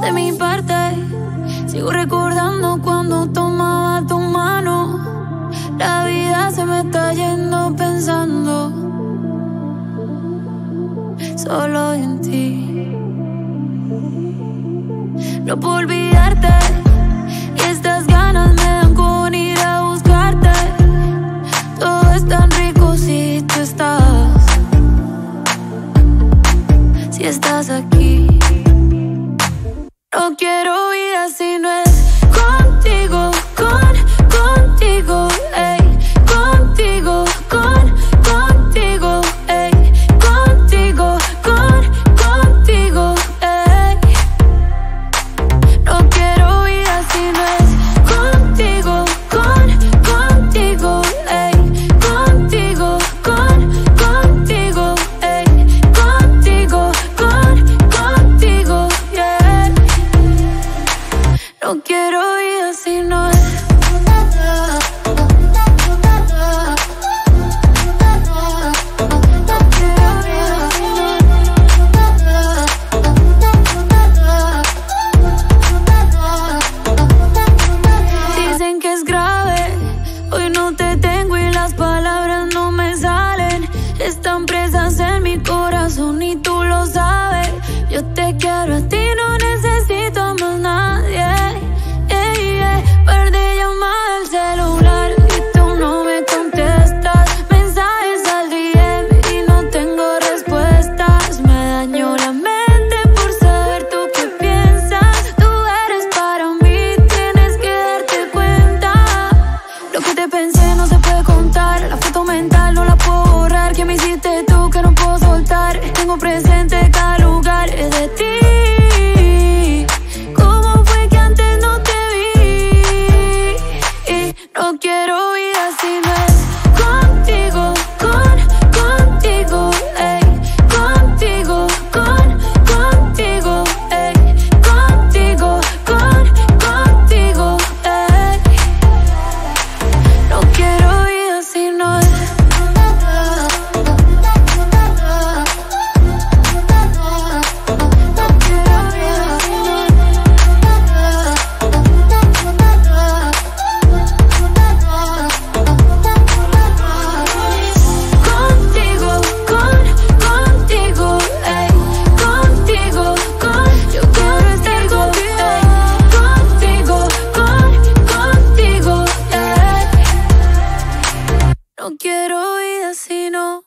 De mi parte, sigo recordando cuando tomaba tu mano. La vida se me está yendo pensando solo en ti. No puedo olvidar si estás aquí. No quiero vida si no es no se puede contar. La foto mental no la puedo borrar. Que me hiciste tú que no puedo soltar Tengo presente cada No quiero vida si no